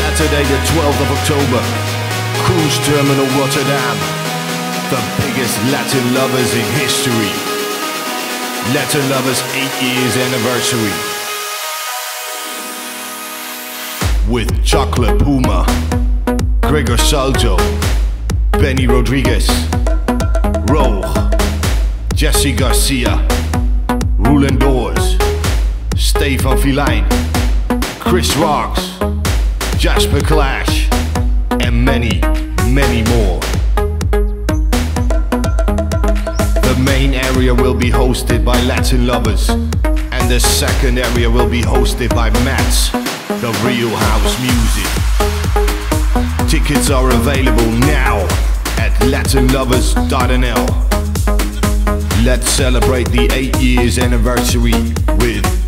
Saturday the 12th of October, Cruise Terminal Rotterdam. The biggest Latin lovers in history. Latin lovers 8 years anniversary. With Chocolate Puma, Gregor Salto, Benny Rodrigues, Roll, Jesse Garcia, Roul and Doors, Stefan Vilijn, Chris Rox, Jasper Clash, and many, many more. The main area will be hosted by Latin lovers, and the second area will be hosted by Metz, the real house music. Tickets are available now at latinlovers.nl. Let's celebrate the 8 years anniversary with.